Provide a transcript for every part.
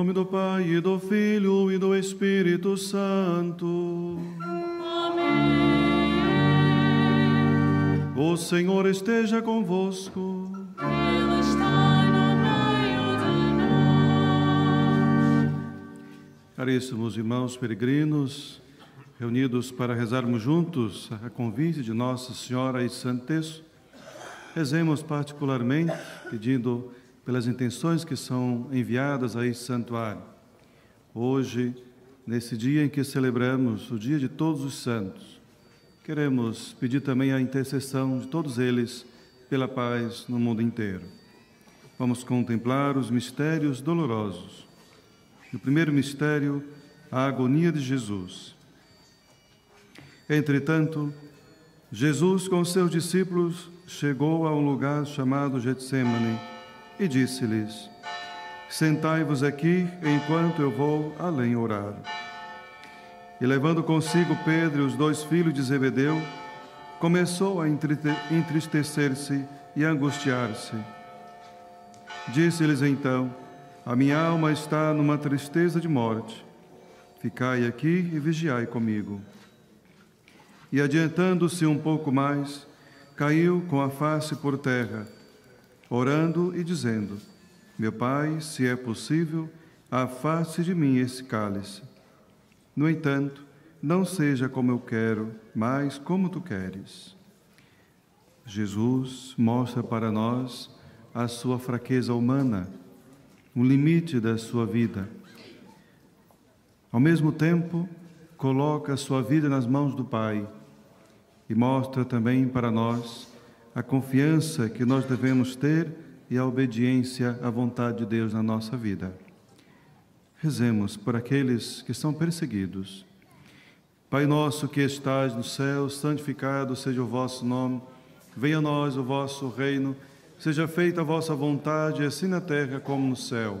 nome do Pai, e do Filho e do Espírito Santo. O Senhor esteja convosco. Ele está no meio de nós. Caríssimos irmãos peregrinos, reunidos para rezarmos juntos a convite de Nossa Senhora e Santesso, rezemos particularmente pedindo pelas intenções que são enviadas a este santuário. Hoje, nesse dia em que celebramos o Dia de Todos os Santos, queremos pedir também a intercessão de todos eles pela paz no mundo inteiro. Vamos contemplar os mistérios dolorosos. No primeiro mistério, a agonia de Jesus. Entretanto, Jesus com seus discípulos chegou a um lugar chamado Getsemane e disse-lhes: Sentai-vos aqui enquanto eu vou além orar. E levando consigo Pedro e os dois filhos de Zebedeu, começou a entristecer-se e angustiar-se. Disse-lhes então: A minha alma está numa tristeza de morte. Ficai aqui e vigiai comigo. E adiantando-se um pouco mais, caiu com a face por terra orando e dizendo: Meu Pai, se é possível, afaste de mim esse cálice. No entanto, não seja como eu quero, mas como tu queres. Jesus mostra para nós a sua fraqueza humana, o limite da sua vida. Ao mesmo tempo, coloca a sua vida nas mãos do Pai e mostra também para nós a confiança que nós devemos ter e a obediência à vontade de Deus na nossa vida. Rezemos por aqueles que são perseguidos. Pai nosso que estais no céu, santificado seja o vosso nome. Venha a nós o vosso reino. Seja feita a vossa vontade, assim na terra como no céu.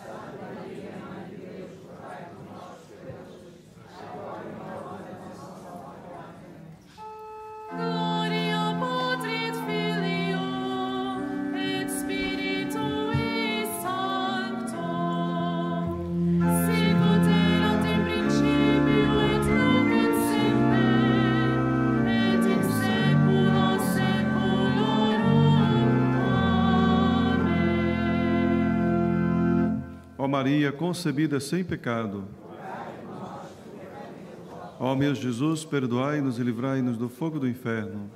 Concebida sem pecado. Ó meu Jesus, perdoai-nos e livrai-nos do fogo do inferno.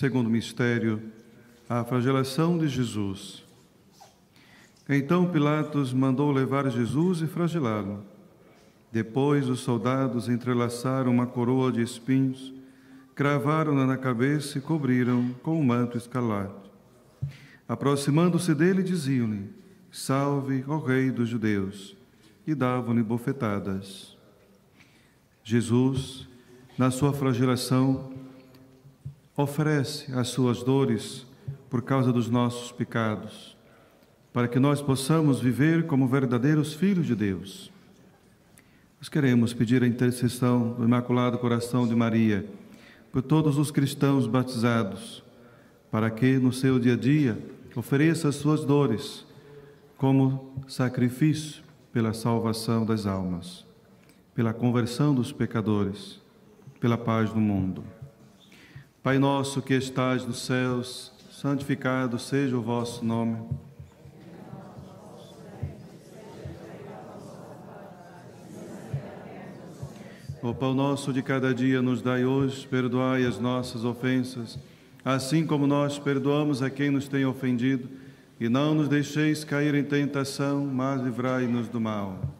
Segundo mistério, a flagelação de Jesus. Então Pilatos mandou levar Jesus e flagelá-lo. Depois os soldados entrelaçaram uma coroa de espinhos, cravaram-na na cabeça e cobriram com um manto escarlate. Aproximando-se dele, diziam-lhe: Salve, ó Rei dos Judeus! E davam-lhe bofetadas. Jesus, na sua flagelação, oferece as suas dores por causa dos nossos pecados, para que nós possamos viver como verdadeiros filhos de Deus. Nós queremos pedir a intercessão do Imaculado Coração de Maria por todos os cristãos batizados, para que no seu dia a dia ofereça as suas dores como sacrifício pela salvação das almas, pela conversão dos pecadores, pela paz no mundo. Pai nosso que estais nos céus, santificado seja o vosso nome. O pão nosso de cada dia nos dai hoje, perdoai as nossas ofensas, assim como nós perdoamos a quem nos tem ofendido, e não nos deixeis cair em tentação, mas livrai-nos do mal.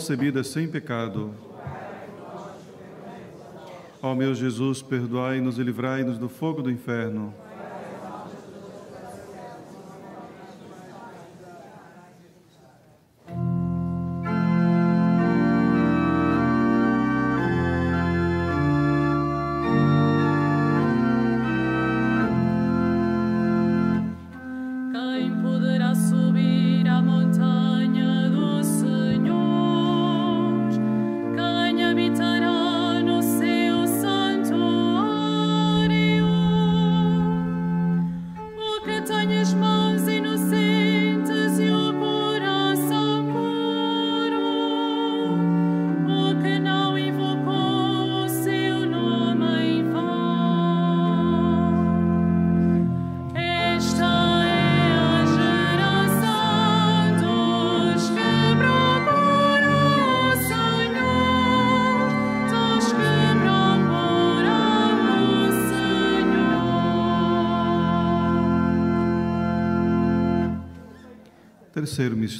Concebida sem pecado. Ó meu Jesus, perdoai-nos e livrai-nos do fogo do inferno.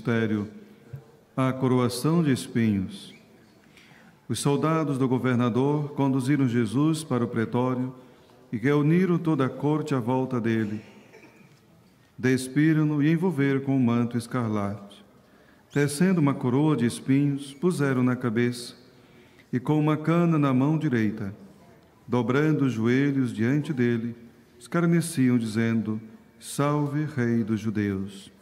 Mistério, a coroação de espinhos. Os soldados do governador conduziram Jesus para o pretório e reuniram toda a corte à volta dele. Despiram-no e envolveram com um manto escarlate. Tecendo uma coroa de espinhos, puseram na cabeça e com uma cana na mão direita. Dobrando os joelhos diante dele, escarneciam, dizendo: Salve, Rei dos Judeus.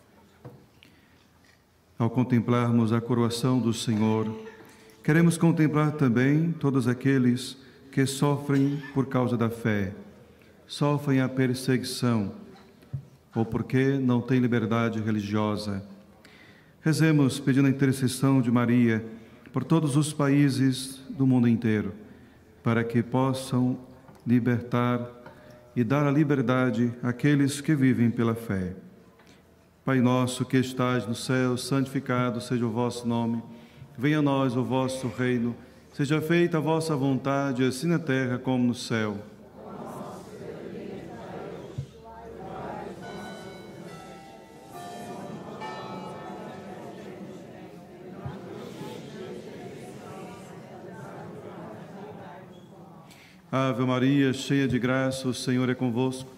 Ao contemplarmos a coroação do Senhor, queremos contemplar também todos aqueles que sofrem por causa da fé, sofrem a perseguição ou porque não têm liberdade religiosa. Rezemos pedindo a intercessão de Maria por todos os países do mundo inteiro, para que possam libertar e dar a liberdade àqueles que vivem pela fé. Pai nosso que estais no céu, santificado seja o vosso nome. Venha a nós o vosso reino. Seja feita a vossa vontade, assim na terra como no céu. Ave Maria, cheia de graça, o Senhor é convosco.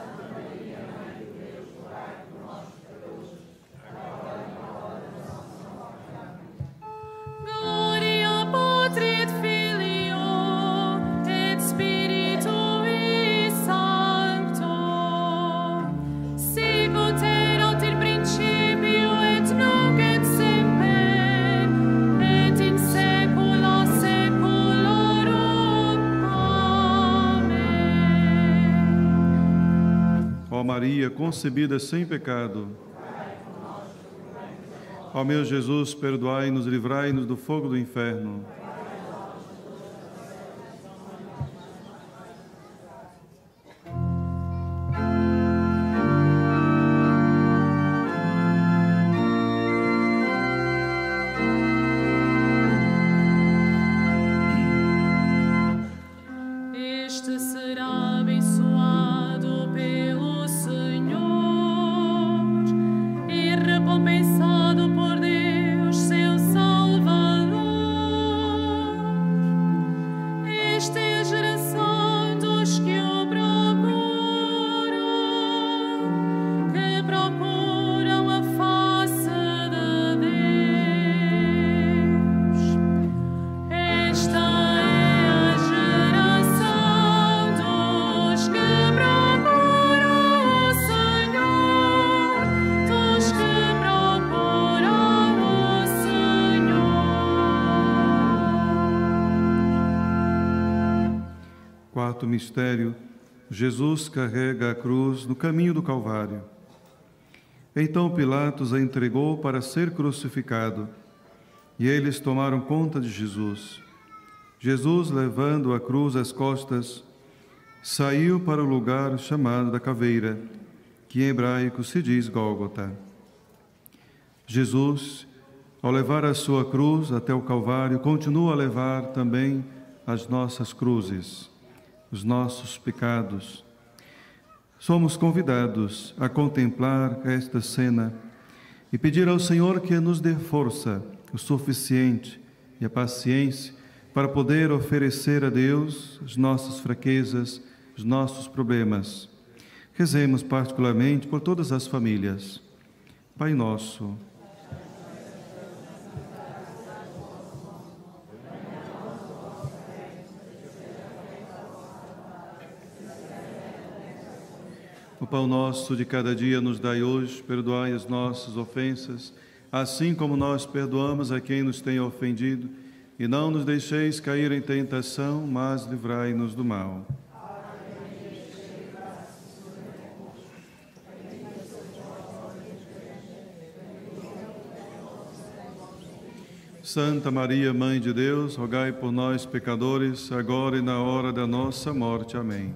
Concebida sem pecado. Ó meu Jesus, perdoai-nos, livrai-nos do fogo do inferno. Quarto mistério: Jesus carrega a cruz no caminho do Calvário. Então Pilatos a entregou para ser crucificado, e eles tomaram conta de Jesus. Jesus, levando a cruz às costas, saiu para o lugar chamado da caveira, que em hebraico se diz Gólgota. Jesus, ao levar a sua cruz até o Calvário, continua a levar também as nossas cruzes, os nossos pecados. Somos convidados a contemplar esta cena e pedir ao Senhor que nos dê força o suficiente e a paciência para poder oferecer a Deus as nossas fraquezas, os nossos problemas. Rezemos particularmente por todas as famílias. Pai nosso, pão nosso de cada dia nos dai hoje, perdoai as nossas ofensas, assim como nós perdoamos a quem nos tem ofendido, e não nos deixeis cair em tentação, mas livrai-nos do mal. Santa Maria, Mãe de Deus, rogai por nós, pecadores, agora e na hora da nossa morte. Amém.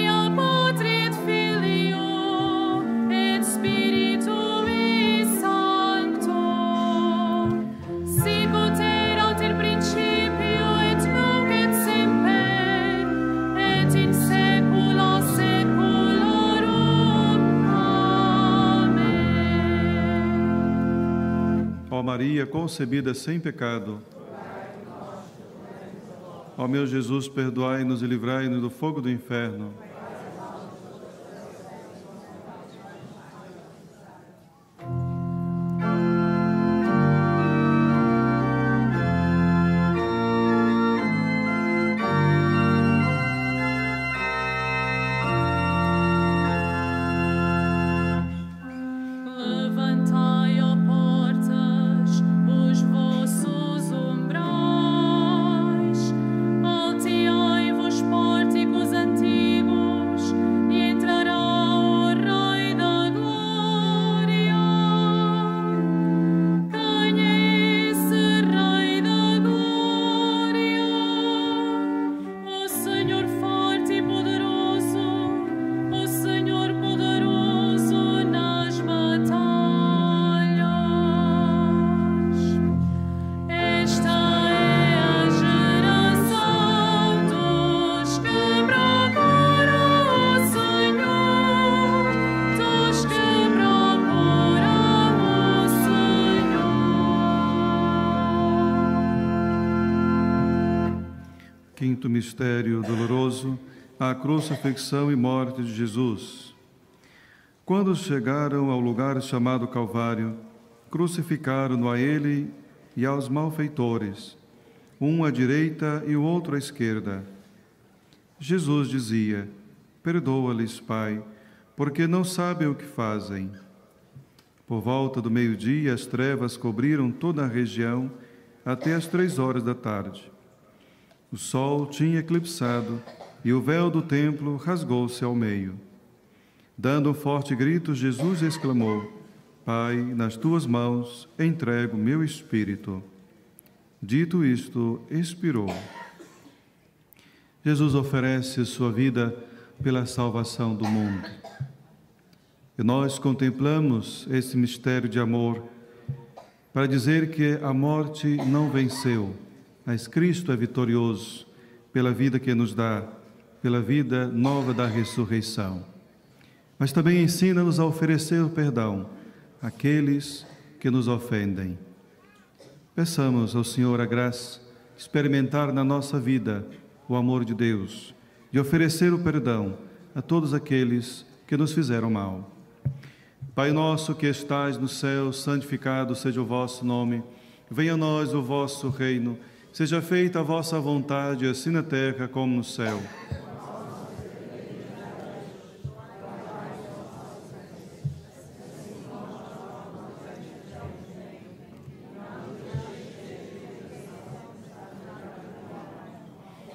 concebida sem pecado. Ó meu Jesus, perdoai-nos e livrai-nos do fogo do inferno. A crucifixão e morte de Jesus. Quando chegaram ao lugar chamado Calvário, crucificaram-no a ele e aos malfeitores, um à direita e o outro à esquerda. Jesus dizia: Perdoa-lhes, Pai, porque não sabem o que fazem. Por volta do meio-dia, as trevas cobriram toda a região até as três horas da tarde. O sol tinha eclipsado e o véu do templo rasgou-se ao meio. Dando um forte grito, Jesus exclamou: Pai, nas tuas mãos entrego meu espírito. Dito isto, expirou. Jesus oferece sua vida pela salvação do mundo. E nós contemplamos esse mistério de amor para dizer que a morte não venceu, mas Cristo é vitorioso pela vida que nos dá, pela vida nova da ressurreição. Mas também ensina-nos a oferecer o perdão àqueles que nos ofendem. Peçamos ao Senhor a graça de experimentar na nossa vida o amor de Deus, de oferecer o perdão a todos aqueles que nos fizeram mal. Pai nosso que estais no céu, santificado seja o vosso nome. Venha a nós o vosso reino. Seja feita a vossa vontade, assim na terra como no céu.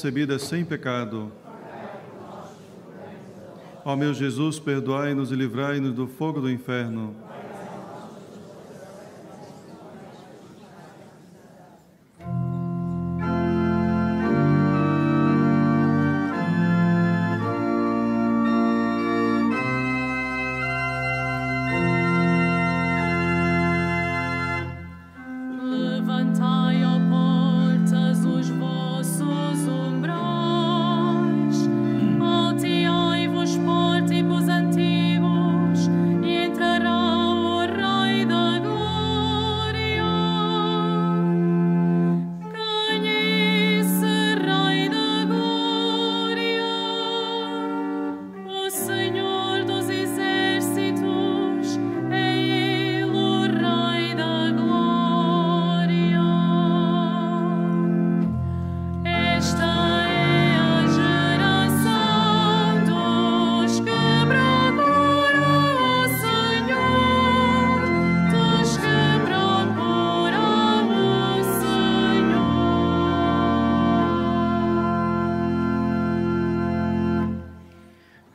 Concebida sem pecado. Ó meu Jesus, perdoai-nos e livrai-nos do fogo do inferno.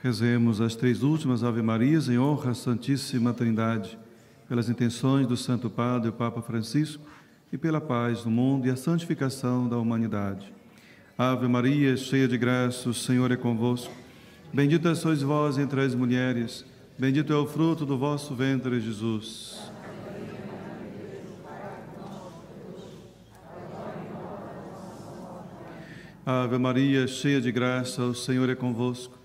Rezemos as três últimas Ave-Marias em honra à Santíssima Trindade, pelas intenções do Santo Padre, o Papa Francisco, e pela paz no mundo e a santificação da humanidade. Ave Maria, cheia de graça, o Senhor é convosco. Bendita sois vós entre as mulheres, bendito é o fruto do vosso ventre, Jesus. Ave Maria, cheia de graça, o Senhor é convosco.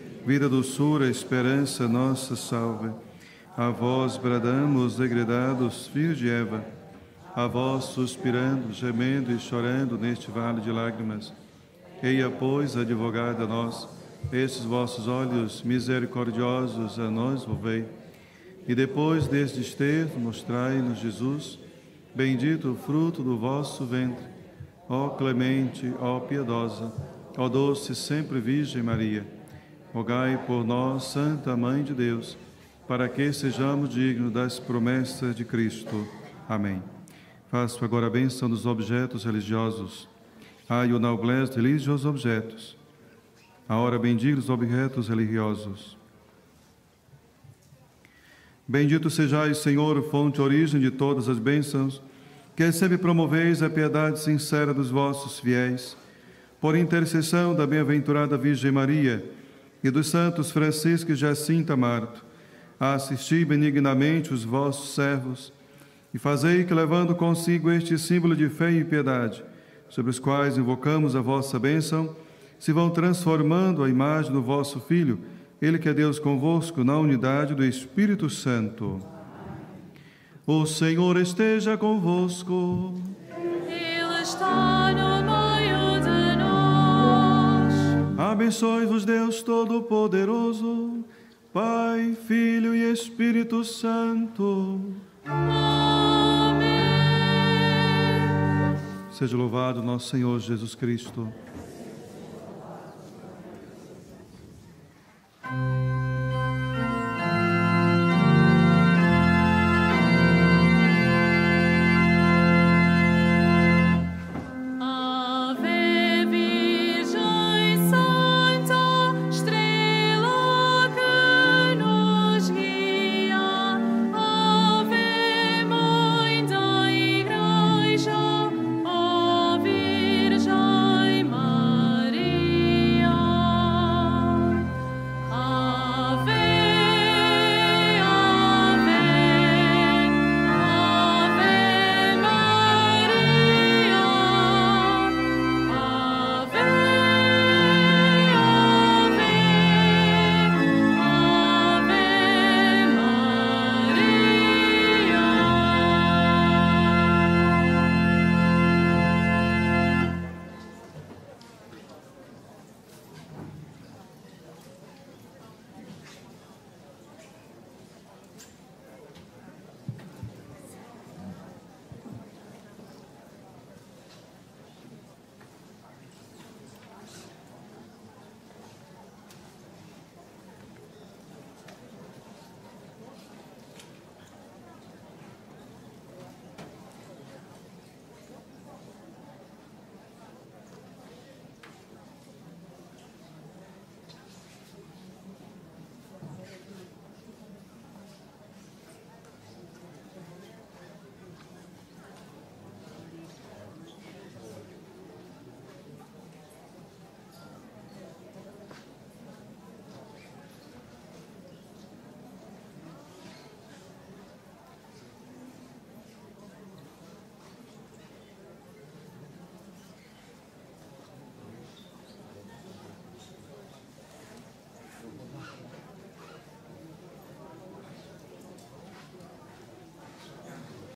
vida, doçura, esperança, nossa salve. A vós bradamos, degredados, filhos de Eva, a vós suspirando, gemendo e chorando neste vale de lágrimas. Eia, pois, advogada nós, estes vossos olhos misericordiosos a nós volvei. E depois deste desterro, mostrai-nos Jesus, bendito o fruto do vosso ventre. Ó clemente, ó piedosa, ó doce sempre Virgem Maria, rogai por nós, Santa Mãe de Deus, para que sejamos dignos das promessas de Cristo. Amém. Faço agora a bênção dos objetos religiosos. Ai, o noblesse religiosos objetos. A hora os objetos religiosos. Bendito sejais, Senhor, fonte e origem de todas as bênçãos, que sempre promoveis a piedade sincera dos vossos fiéis, por intercessão da bem-aventurada Virgem Maria e dos santos Francisco e Jacinta Marto, assisti benignamente os vossos servos e fazei que, levando consigo este símbolo de fé e piedade, sobre os quais invocamos a vossa bênção, se vão transformando a imagem do vosso Filho, Ele que é Deus convosco, na unidade do Espírito Santo. O Senhor esteja convosco. Ele está no Abençoe-vos, Deus Todo-Poderoso, Pai, Filho e Espírito Santo. Amém. Seja louvado nosso Senhor Jesus Cristo.